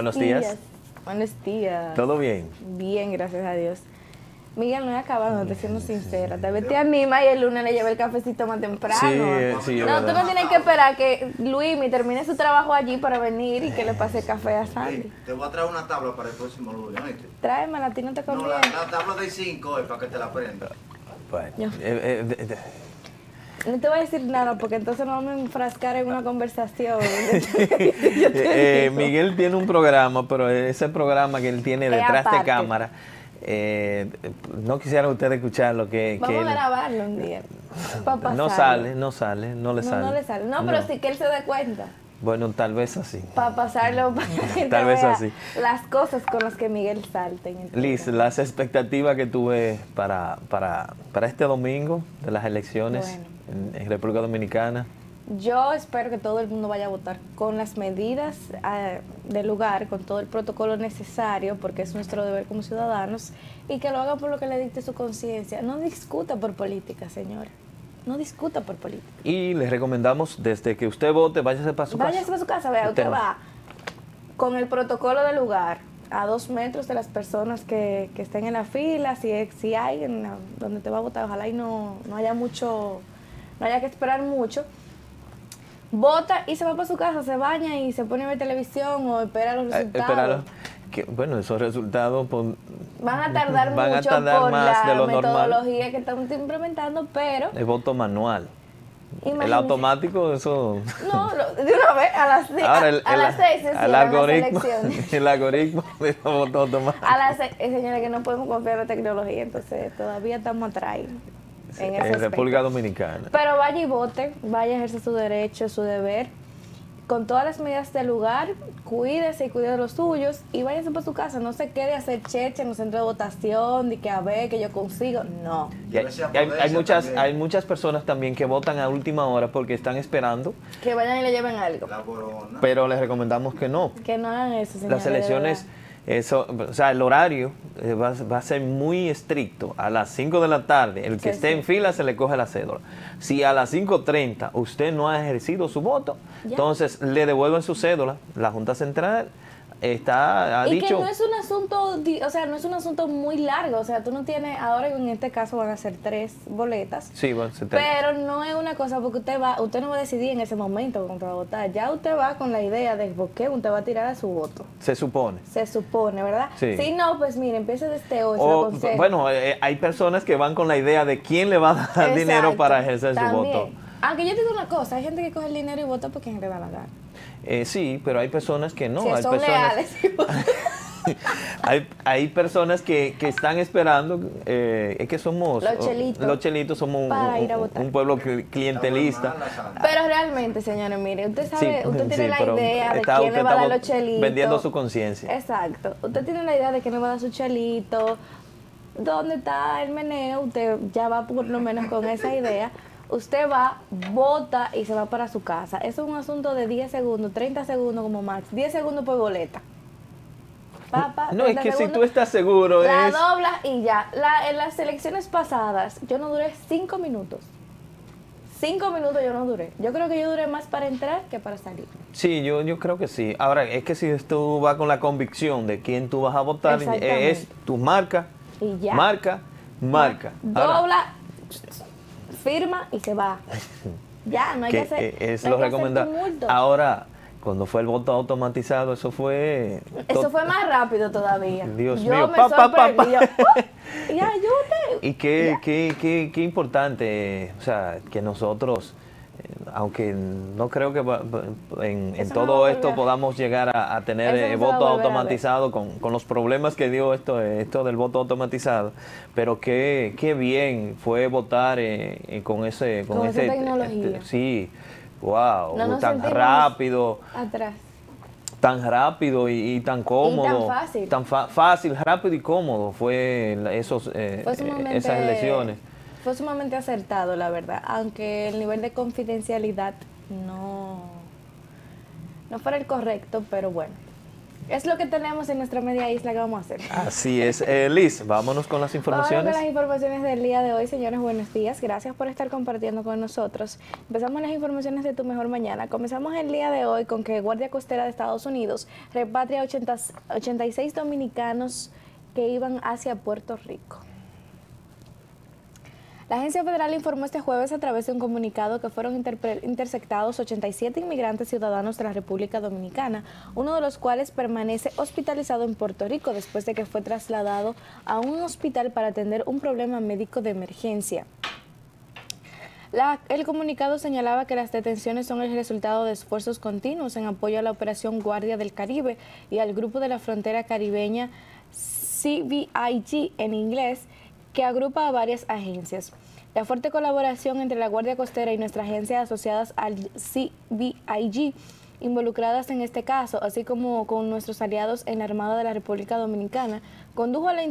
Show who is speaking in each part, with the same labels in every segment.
Speaker 1: Buenos días.
Speaker 2: Buenos días.
Speaker 1: ¿Todo bien?
Speaker 2: Bien, gracias a Dios. Miguel, no he acabado, te siendo sincera. Tal vez te anima y el lunes le lleva el cafecito más temprano.
Speaker 1: Sí, eh, sí,
Speaker 2: No, tú no tienes que esperar que Luis me termine su trabajo allí para venir y que le pase café a Sandy.
Speaker 3: Ey, te voy a traer una tabla para el próximo lunes, ¿oíste?
Speaker 2: Tráemela, a ti no te
Speaker 3: No, la,
Speaker 2: conviene.
Speaker 3: la tabla de 5 es para que te la aprendas.
Speaker 1: Bueno, eh, eh,
Speaker 2: No te voy a decir nada porque entonces nos vamos a enfrascar en una conversación.
Speaker 1: Eh, Miguel tiene un programa, pero ese programa que él tiene detrás de cámara, eh, no quisiera ustedes escuchar lo que, que
Speaker 2: Vamos a
Speaker 1: él-
Speaker 2: grabarlo un día.
Speaker 1: no sale, no sale, no le
Speaker 2: No,
Speaker 1: sale.
Speaker 2: no le sale. No, pero sí que él se dé cuenta.
Speaker 1: Bueno, tal vez así.
Speaker 2: Para pasarlo, para que
Speaker 1: Tal vez
Speaker 2: vea
Speaker 1: así.
Speaker 2: las cosas con las que Miguel salta en el
Speaker 1: Liz,
Speaker 2: programa.
Speaker 1: las expectativas que tuve para, para, para este domingo de las elecciones
Speaker 2: Bueno.
Speaker 1: en, en República Dominicana.
Speaker 2: Yo espero que todo el mundo vaya a votar con las medidas ah, del lugar, con todo el protocolo necesario, porque es nuestro deber como ciudadanos, y que lo haga por lo que le dicte su conciencia. No discuta por política, señora. No discuta por política.
Speaker 1: Y les recomendamos, desde que usted vote, váyase para su
Speaker 2: Váyase
Speaker 1: casa.
Speaker 2: a su casa, vea, usted
Speaker 1: Usted-
Speaker 2: va con el protocolo del lugar, a dos metros de las personas que, que estén en la fila, si, si hay en la- donde te va a votar, ojalá y no, no haya mucho, no haya que esperar mucho. Vota y se va para su casa, se baña y se pone a ver televisión o espera los
Speaker 1: Eh,
Speaker 2: resultados.
Speaker 1: Que, bueno, esos resultados pues,
Speaker 2: Van a tardar
Speaker 1: Van a
Speaker 2: mucho
Speaker 1: tardar
Speaker 2: por
Speaker 1: más
Speaker 2: la
Speaker 1: de lo normal.
Speaker 2: metodología que estamos implementando, pero
Speaker 1: es voto manual. El automático, eso.
Speaker 2: no, lo- de una vez a las, seis-
Speaker 1: Ahora, el,
Speaker 2: a, a las seis se
Speaker 1: el
Speaker 2: las
Speaker 1: algoritmo,
Speaker 2: elecciones.
Speaker 1: el algoritmo de voto automático.
Speaker 2: A las seis, eh, señora, que no podemos confiar en la tecnología, entonces todavía estamos atrás en
Speaker 1: en. República Dominicana.
Speaker 2: Pero vaya y vote, vaya a ejercer su derecho, su deber, con todas las medidas del lugar, cuídese y cuide de los suyos y váyase para su casa, no se quede a hacer cheche en los centros de votación, de que a ver, que yo consigo, no.
Speaker 1: Y hay, y hay- muchas,
Speaker 3: también.
Speaker 1: hay muchas personas también que votan a última hora porque están esperando,
Speaker 2: Que vayan y le lleven algo.
Speaker 3: La corona.
Speaker 1: pero les recomendamos que no.
Speaker 2: Que no hagan eso.
Speaker 1: Las elecciones, eso, o sea, el horario eh, va, va a ser muy estricto. A las 5 de la tarde, el que
Speaker 2: Sí,
Speaker 1: esté
Speaker 2: sí.
Speaker 1: en fila se le coge la cédula. Si a las 5.30 usted no ha ejercido su voto, entonces le devuelven su cédula. La Junta Central está, ha
Speaker 2: y
Speaker 1: dicho...
Speaker 2: que no es un asunto, o sea, no es un asunto muy largo, o sea, tú no tienes, ahora en este caso van a ser tres boletas,
Speaker 1: Sí, bueno, se te-
Speaker 2: pero no es una cosa porque usted va, usted no va a decidir en ese momento cuando va a votar, ya usted va con la idea de por qué usted va a tirar a su voto,
Speaker 1: se supone.
Speaker 2: se supone, ¿verdad?
Speaker 1: Sí.
Speaker 2: Si no, pues mire, empiece desde hoy, se lo
Speaker 1: O, bueno, eh, hay personas que van con la idea de quién le va a dar
Speaker 2: Exacto,
Speaker 1: dinero para ejercer su voto.
Speaker 2: Aunque yo te digo una cosa, hay gente que coge el dinero y vota porque le da la gana.
Speaker 1: Eh, sí, pero hay personas que no.
Speaker 2: que
Speaker 1: hay
Speaker 2: son
Speaker 1: personas,
Speaker 2: leales.
Speaker 1: hay, hay personas que, que están esperando, eh, es que somos,
Speaker 2: Los chelitos.
Speaker 1: los chelitos somos un,
Speaker 2: Para
Speaker 1: un-
Speaker 2: ir a votar.
Speaker 1: un pueblo cli- clientelista.
Speaker 2: Pero realmente, señores, mire, usted sabe,
Speaker 1: Sí,
Speaker 2: usted tiene
Speaker 1: sí,
Speaker 2: la idea de quién le va a dar los chelitos.
Speaker 1: vendiendo su conciencia.
Speaker 2: Exacto. Usted tiene la idea de quién le va a dar su chelito. ¿Dónde está el meneo? Usted ya va por lo menos con esa idea. Usted va, vota y se va para su casa. Eso es un asunto de 10 segundos, 30 segundos como max. 10 segundos por boleta. Pa, pa,
Speaker 1: No, es
Speaker 2: 30
Speaker 1: que si tú estás seguro,
Speaker 2: La
Speaker 1: es...
Speaker 2: dobla y ya. La- en las elecciones pasadas, yo no duré cinco minutos. Cinco minutos yo no duré. Yo creo que yo duré más para entrar que para salir.
Speaker 1: Sí, yo, yo creo que sí. Ahora, es que si tú vas con la convicción de quién tú vas a votar, es tu marca,
Speaker 2: Y ya.
Speaker 1: marca, marca. Ahora,
Speaker 2: Dobla, firma y se va. Ya, no hay que, hacer.
Speaker 1: eh, es
Speaker 2: no
Speaker 1: lo
Speaker 2: tumulto.
Speaker 1: Ahora, cuando fue el voto automatizado, eso fue...
Speaker 2: Eso fue más rápido todavía.
Speaker 1: Dios
Speaker 2: yo
Speaker 1: mío.
Speaker 2: me
Speaker 1: Pa, pa, pa.
Speaker 2: Yo, ¡oh! y ayúdate.
Speaker 1: Y qué, qué, qué, qué importante, o sea, que nosotros, aunque no creo que en, todo esto podamos llegar a, a tener eh, voto automatizado con, con los problemas que dio esto, eh, esto del voto automatizado, pero qué, qué bien fue votar eh, eh, con ese...
Speaker 2: Con esa
Speaker 1: ese
Speaker 2: tecnología.
Speaker 1: este, sí, wow,
Speaker 2: No nos
Speaker 1: tan rápido
Speaker 2: Atrás.
Speaker 1: tan rápido y, y tan cómodo.
Speaker 2: fácil.
Speaker 1: Tan fa- fácil, rápido y cómodo fue esos, eh,
Speaker 2: Fue
Speaker 1: esas elecciones.
Speaker 2: Fue sumamente acertado, la verdad. Aunque el nivel de confidencialidad no, no fuera el correcto, pero bueno. Es lo que tenemos en nuestra media isla que vamos a hacer.
Speaker 1: Así es. Eh, Liz, vámonos con las informaciones.
Speaker 2: Vámonos con las informaciones del día de hoy, señores. Buenos días. Gracias por estar compartiendo con nosotros. Empezamos las informaciones de Tu Mejor Mañana. Comenzamos el día de hoy con que Guardia Costera de Estados Unidos repatria 80, 86 dominicanos que iban hacia Puerto Rico. La agencia federal informó este jueves a través de un comunicado que fueron interceptados 87 inmigrantes ciudadanos de la República Dominicana, uno de los cuales permanece hospitalizado en Puerto Rico después de que fue trasladado a un hospital para atender un problema médico de emergencia. el comunicado señalaba que las detenciones son el resultado de esfuerzos continuos en apoyo a la Operación Guardia del Caribe y al Grupo de la Frontera Caribeña CBIG en inglés, que agrupa a varias agencias. La fuerte colaboración entre la Guardia Costera y nuestras agencias asociadas al CBIG involucradas en este caso, así como con nuestros aliados en la Armada de la República Dominicana, condujo a la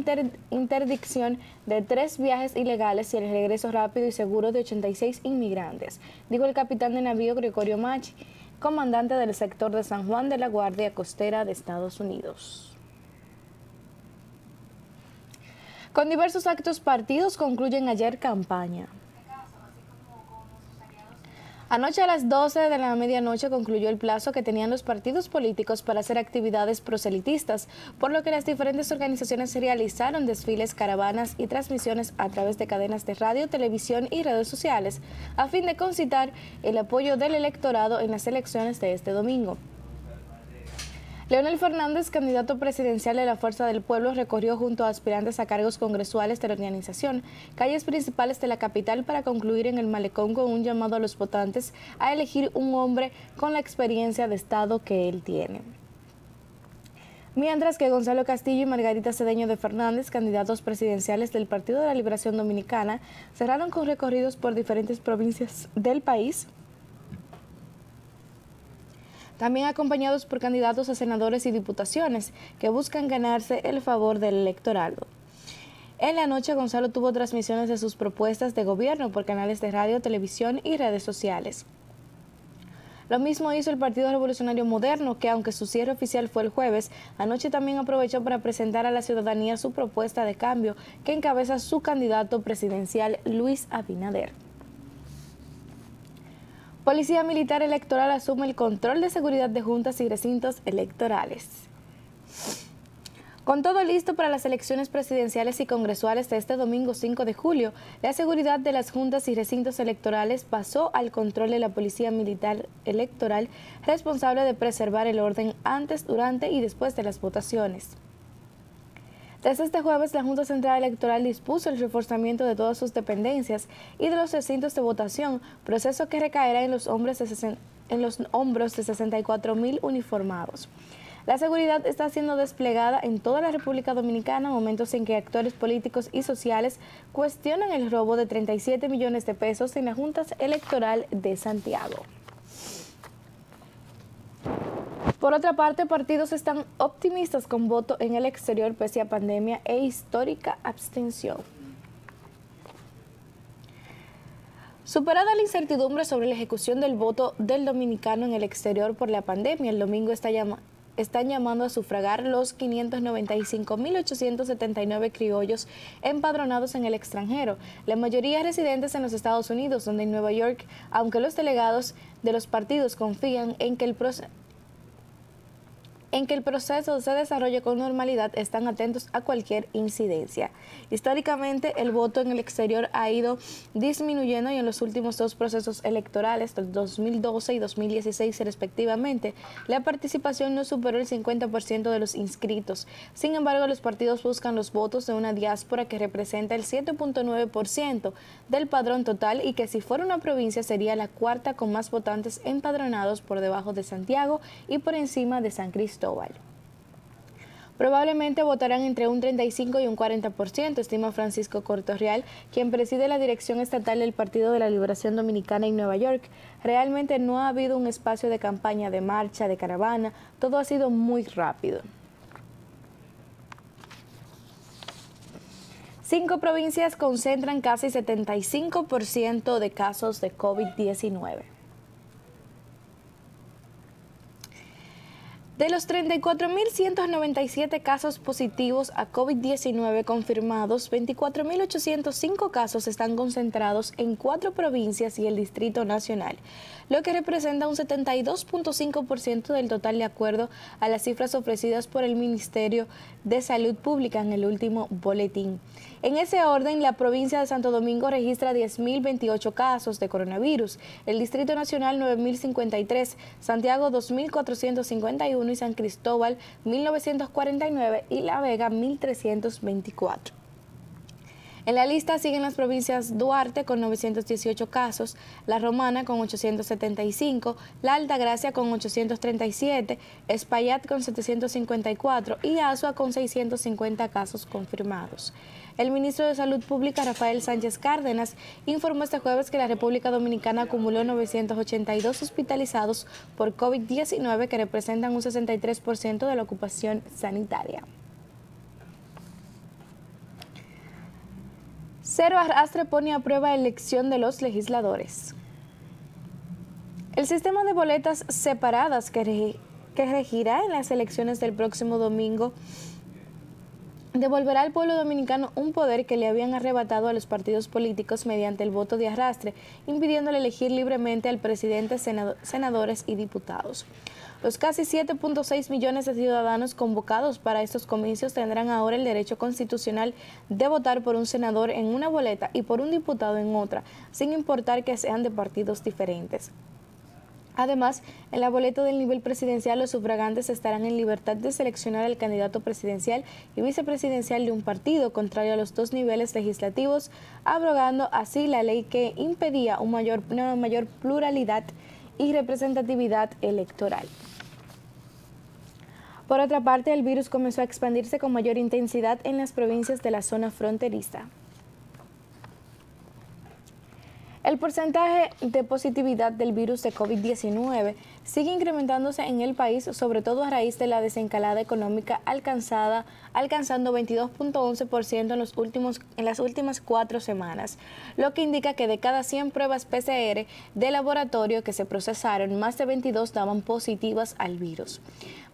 Speaker 2: interdicción de tres viajes ilegales y el regreso rápido y seguro de 86 inmigrantes, dijo el capitán de navío Gregorio Machi, comandante del sector de San Juan de la Guardia Costera de Estados Unidos. Con diversos actos partidos concluyen ayer campaña. Anoche a las 12 de la medianoche concluyó el plazo que tenían los partidos políticos para hacer actividades proselitistas, por lo que las diferentes organizaciones realizaron desfiles, caravanas y transmisiones a través de cadenas de radio, televisión y redes sociales, a fin de concitar el apoyo del electorado en las elecciones de este domingo. Leonel Fernández, candidato presidencial de la Fuerza del Pueblo, recorrió junto a aspirantes a cargos congresuales de la organización calles principales de la capital para concluir en el malecón con un llamado a los votantes a elegir un hombre con la experiencia de Estado que él tiene. Mientras que Gonzalo Castillo y Margarita Cedeño de Fernández, candidatos presidenciales del Partido de la Liberación Dominicana, cerraron con recorridos por diferentes provincias del país también acompañados por candidatos a senadores y diputaciones que buscan ganarse el favor del electorado. En la noche, Gonzalo tuvo transmisiones de sus propuestas de gobierno por canales de radio, televisión y redes sociales. Lo mismo hizo el Partido Revolucionario Moderno, que aunque su cierre oficial fue el jueves, anoche también aprovechó para presentar a la ciudadanía su propuesta de cambio que encabeza su candidato presidencial Luis Abinader. Policía Militar Electoral asume el control de seguridad de juntas y recintos electorales. Con todo listo para las elecciones presidenciales y congresuales de este domingo 5 de julio, la seguridad de las juntas y recintos electorales pasó al control de la Policía Militar Electoral, responsable de preservar el orden antes, durante y después de las votaciones. Desde este jueves, la Junta Central Electoral dispuso el reforzamiento de todas sus dependencias y de los recintos de votación, proceso que recaerá en los, hombros de, hombros de 64 mil uniformados. La seguridad está siendo desplegada en toda la República Dominicana, momentos en que actores políticos y sociales cuestionan el robo de 37 millones de pesos en la Junta Electoral de Santiago. Por otra parte, partidos están optimistas con voto en el exterior pese a pandemia e histórica abstención. Superada la incertidumbre sobre la ejecución del voto del dominicano en el exterior por la pandemia, el domingo está están llamando a sufragar los 595.879 criollos empadronados en el extranjero, la mayoría residentes en los Estados Unidos, donde en Nueva York, aunque los delegados de los partidos confían en que el proceso en que el proceso se desarrolle con normalidad están atentos a cualquier incidencia. Históricamente, el voto en el exterior ha ido disminuyendo y en los últimos dos procesos electorales, del 2012 y 2016 respectivamente, la participación no superó el 50% de los inscritos. Sin embargo, los partidos buscan los votos de una diáspora que representa el 7.9% del padrón total y que si fuera una provincia sería la cuarta con más votantes empadronados por debajo de Santiago y por encima de San Cristóbal. Probablemente votarán entre un 35 y un 40%, estima Francisco Cortorreal, quien preside la dirección estatal del Partido de la Liberación Dominicana en Nueva York. Realmente no ha habido un espacio de campaña, de marcha, de caravana, todo ha sido muy rápido. Cinco provincias concentran casi 75% de casos de COVID-19. De los 34.197 casos positivos a COVID-19 confirmados, 24.805 casos están concentrados en cuatro provincias y el Distrito Nacional, lo que representa un 72.5% del total de acuerdo a las cifras ofrecidas por el Ministerio de Salud Pública en el último boletín. En ese orden, la provincia de Santo Domingo registra 10.028 casos de coronavirus, el Distrito Nacional 9.053, Santiago 2.451, y San Cristóbal 1949 y La Vega 1324. En la lista siguen las provincias Duarte con 918 casos, La Romana con 875, La Altagracia con 837, Espaillat con 754 y Asua con 650 casos confirmados. El ministro de Salud Pública, Rafael Sánchez Cárdenas, informó este jueves que la República Dominicana acumuló 982 hospitalizados por COVID-19 que representan un 63% de la ocupación sanitaria. Cero Arrastre pone a prueba elección de los legisladores. El sistema de boletas separadas que, regirá en las elecciones del próximo domingo devolverá al pueblo dominicano un poder que le habían arrebatado a los partidos políticos mediante el voto de arrastre, impidiéndole elegir libremente al presidente, senadores y diputados. Los casi 7.6 millones de ciudadanos convocados para estos comicios tendrán ahora el derecho constitucional de votar por un senador en una boleta y por un diputado en otra, sin importar que sean de partidos diferentes. Además, en la boleta del nivel presidencial los sufragantes estarán en libertad de seleccionar el candidato presidencial y vicepresidencial de un partido, contrario a los dos niveles legislativos, abrogando así la ley que impedía una mayor pluralidad y representatividad electoral. Por otra parte, el virus comenzó a expandirse con mayor intensidad en las provincias de la zona fronteriza. El porcentaje de positividad del virus de COVID-19 sigue incrementándose en el país, sobre todo a raíz de la desencalada económica alcanzada, alcanzando 22.11% en, en las últimas cuatro semanas, lo que indica que de cada 100 pruebas PCR de laboratorio que se procesaron, más de 22 daban positivas al virus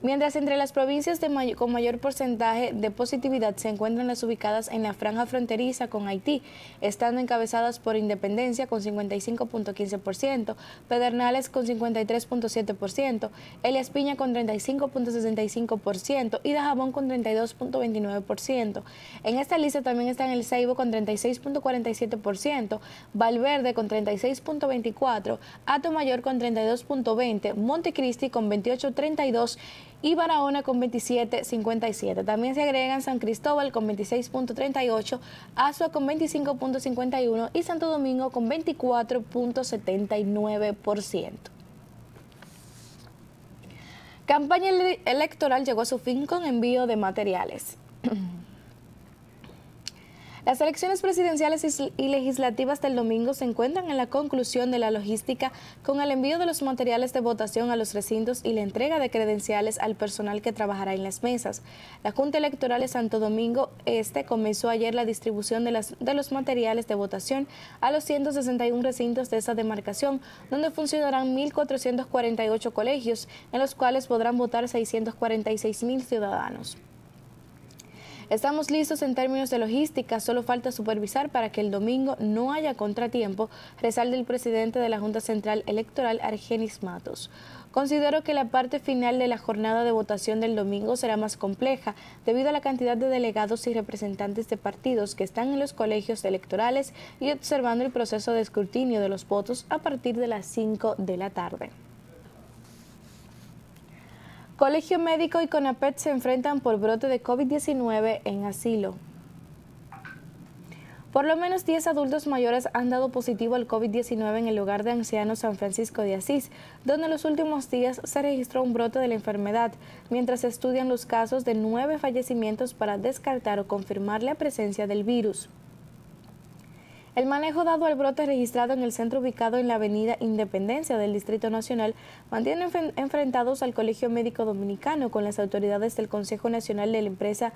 Speaker 2: mientras entre las provincias con mayor porcentaje de positividad se encuentran las ubicadas en la franja fronteriza con Haití, estando encabezadas por Independencia con 55.15%, Pedernales con 53.7%, Elias Piña con 35.65% y Dajabón con 32.29%. En esta lista también están el Ceibo con 36.47%, Valverde con 36.24%, Mayor con 32.20%, Montecristi con 28.32% y Barahona con 27.57. También se agregan San Cristóbal con 26.38, Azua con 25.51 y Santo Domingo con 24.79%. Campaña electoral llegó a su fin con envío de materiales. Las elecciones presidenciales y legislativas del domingo se encuentran en la conclusión de la logística con el envío de los materiales de votación a los recintos y la entrega de credenciales al personal que trabajará en las mesas. La Junta Electoral de Santo Domingo Este comenzó ayer la distribución de, los materiales de votación a los 161 recintos de esa demarcación, donde funcionarán 1.448 colegios, en los cuales podrán votar 646 mil ciudadanos. Estamos listos en términos de logística, solo falta supervisar para que el domingo no haya contratiempo, resalta el presidente de la Junta Central Electoral, Argenis Matos. Considero que la parte final de la jornada de votación del domingo será más compleja debido a la cantidad de delegados y representantes de partidos que están en los colegios electorales y observando el proceso de escrutinio de los votos a partir de las 5 de la tarde. Colegio Médico y CONAPET se enfrentan por brote de COVID-19 en asilo. Por lo menos 10 adultos mayores han dado positivo al COVID-19 en el lugar de ancianos San Francisco de Asís, donde en los últimos días se registró un brote de la enfermedad, mientras se estudian los casos de nueve fallecimientos para descartar o confirmar la presencia del virus. El manejo dado al brote registrado en el centro ubicado en la avenida Independencia del Distrito Nacional mantiene enfrentados al Colegio Médico Dominicano con las autoridades del Consejo Nacional de la Empresa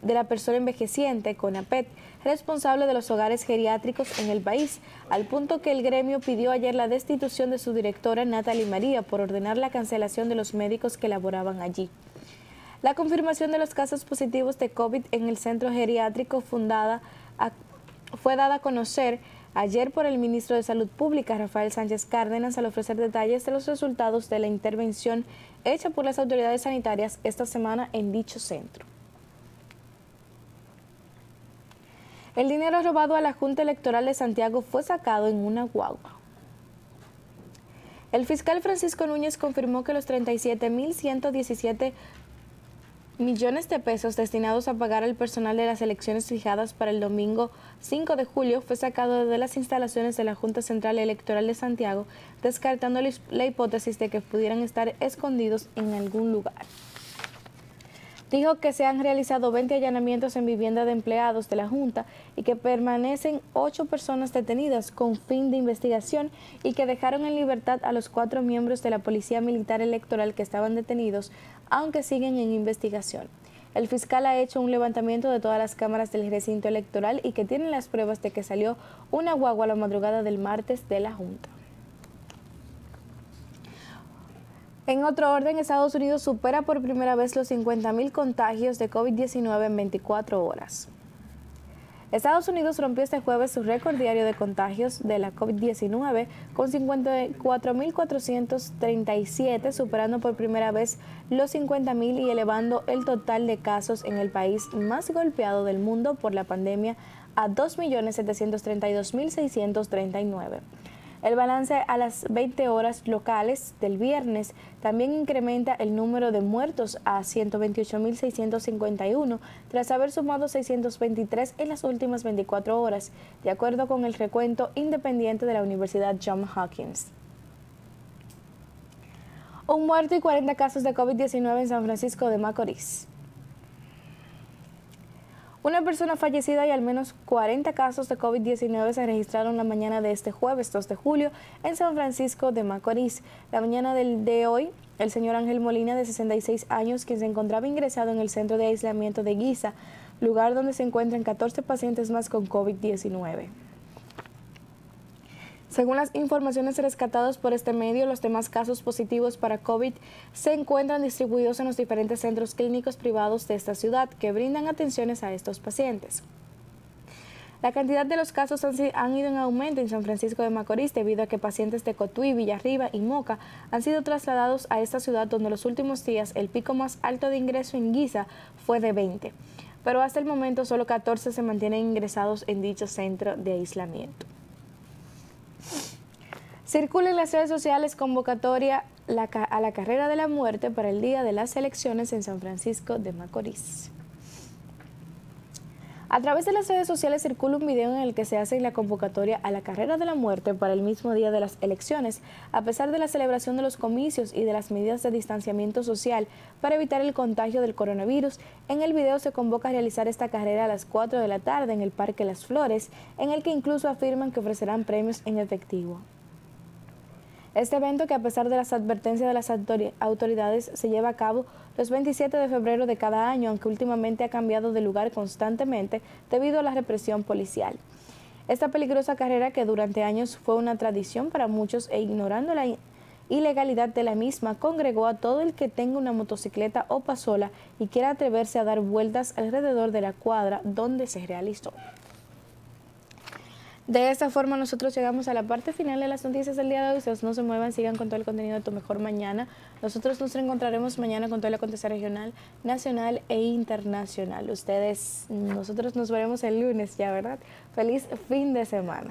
Speaker 2: de la persona envejeciente, CONAPET, responsable de los hogares geriátricos en el país, al punto que el gremio pidió ayer la destitución de su directora Natalie María por ordenar la cancelación de los médicos que laboraban allí. La confirmación de los casos positivos de COVID en el centro geriátrico fundada fue dada a conocer ayer por el ministro de Salud Pública, Rafael Sánchez Cárdenas, al ofrecer detalles de los resultados de la intervención hecha por las autoridades sanitarias esta semana en dicho centro. El dinero robado a la Junta Electoral de Santiago fue sacado en una guagua. El fiscal Francisco Núñez confirmó que los 37.117 millones de pesos destinados a pagar al personal de las elecciones fijadas para el domingo 5 de julio fue sacado de las instalaciones de la Junta Central Electoral de Santiago, descartando la hipótesis de que pudieran estar escondidos en algún lugar. Dijo que se han realizado 20 allanamientos en vivienda de empleados de la Junta y que permanecen ocho personas detenidas con fin de investigación y que dejaron en libertad a los cuatro miembros de la Policía Militar Electoral que estaban detenidos, aunque siguen en investigación. El fiscal ha hecho un levantamiento de todas las cámaras del recinto electoral y que tienen las pruebas de que salió una guagua a la madrugada del martes de la Junta. En otro orden, Estados Unidos supera por primera vez los 50.000 contagios de COVID-19 en 24 horas. Estados Unidos rompió este jueves su récord diario de contagios de la COVID-19 con 54.437, superando por primera vez los 50.000 y elevando el total de casos en el país más golpeado del mundo por la pandemia a 2.732.639. El balance a las 20 horas locales del viernes también incrementa el número de muertos a 128.651 tras haber sumado 623 en las últimas 24 horas, de acuerdo con el recuento independiente de la Universidad Johns Hopkins. Un muerto y 40 casos de COVID-19 en San Francisco de Macorís. Una persona fallecida y al menos 40 casos de COVID-19 se registraron la mañana de este jueves 2 de julio en San Francisco de Macorís. La mañana del de hoy, el señor Ángel Molina, de 66 años, quien se encontraba ingresado en el centro de aislamiento de Guisa, lugar donde se encuentran 14 pacientes más con COVID-19. Según las informaciones rescatadas por este medio, los demás casos positivos para COVID se encuentran distribuidos en los diferentes centros clínicos privados de esta ciudad que brindan atenciones a estos pacientes. La cantidad de los casos han, ido en aumento en San Francisco de Macorís debido a que pacientes de Cotuí, Villarriba y Moca han sido trasladados a esta ciudad donde los últimos días el pico más alto de ingreso en Guisa fue de 20, pero hasta el momento solo 14 se mantienen ingresados en dicho centro de aislamiento. Circula en las redes sociales convocatoria a la carrera de la muerte para el día de las elecciones en San Francisco de Macorís. A través de las redes sociales circula un video en el que se hace la convocatoria a la carrera de la muerte para el mismo día de las elecciones, a pesar de la celebración de los comicios y de las medidas de distanciamiento social para evitar el contagio del coronavirus. En el video se convoca a realizar esta carrera a las 4 de la tarde en el Parque Las Flores, en el que incluso afirman que ofrecerán premios en efectivo. Este evento, que a pesar de las advertencias de las autoridades, se lleva a cabo los 27 de febrero de cada año, aunque últimamente ha cambiado de lugar constantemente debido a la represión policial. Esta peligrosa carrera, que durante años fue una tradición para muchos e ignorando la ilegalidad de la misma, congregó a todo el que tenga una motocicleta o pasola y quiera atreverse a dar vueltas alrededor de la cuadra donde se realizó. De esta forma nosotros llegamos a la parte final de las noticias del día de hoy. Ustedes no se muevan, sigan con todo el contenido de Tu Mejor Mañana. Nosotros nos encontraremos mañana con todo el acontecer regional, nacional e internacional. Ustedes, nosotros nos veremos el lunes ya, ¿verdad? Feliz fin de semana.